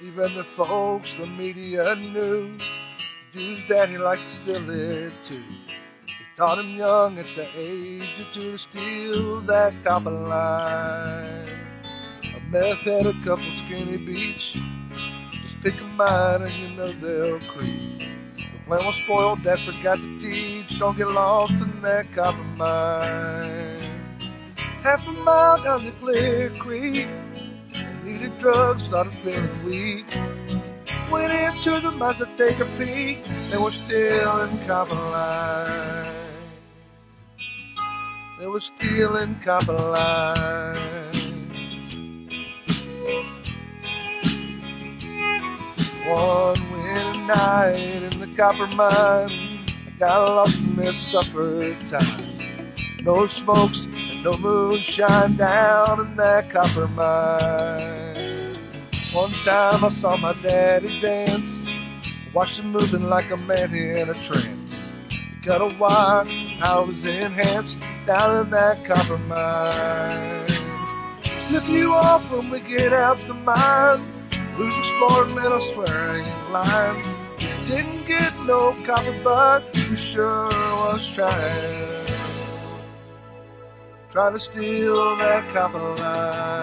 Even the folks the media knew. Dude's daddy liked to steal it too. He taught him young at the age of two to steal that copper line. A meth had a couple skinny beats. Just pick a mine and you know they'll creep. The plan was spoiled, dad forgot to teach. Don't get lost in that copper mine. Half a mile down the Clear Creek. Needed drugs, started feeling weak. Went into the mines to take a peek. They were still in copper line. They were still in copper line. One winter night in the copper mine, I got lost in this supper time. No smokes no moonshine down in that copper mine. One time I saw my daddy dance, watched him moving like a man in a trance. Got a wire, I was enhanced down in that copper mine. Flip you off when we get out the mine. Who's exploring, man? I swear I ain't lying. Didn't get no copper, but you sure was trying. Trying to steal that copper line.